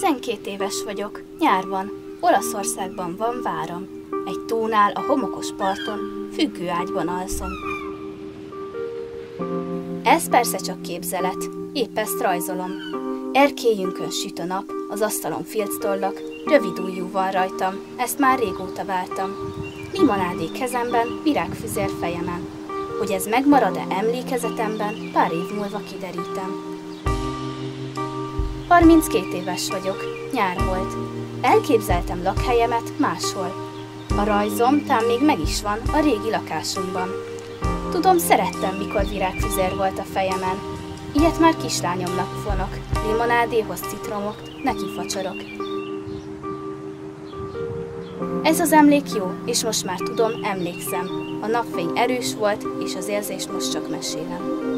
Tizenkét éves vagyok, nyár van, Olaszországban van váram. Egy tónál a homokos parton, függő ágyban alszom. Ez persze csak képzelet, épp ezt rajzolom. Erkélyünkön süt a nap, az asztalon filctollak, rövid ujjú van rajtam, ezt már régóta vártam. Limonádé kezemben, virágfüzér fejemen. Hogy ez megmarad-e emlékezetemben, pár év múlva kiderítem. 32 éves vagyok, nyár volt. Elképzeltem lakhelyemet máshol. A rajzom tám még meg is van a régi lakásunkban. Tudom, szerettem, mikor virágfüzér volt a fejemen. Ilyet már kislányomnak fonok, limonádéhoz citromok, neki facsorok. Ez az emlék jó, és most már tudom, emlékszem. A napfény erős volt, és az érzést most csak mesélem.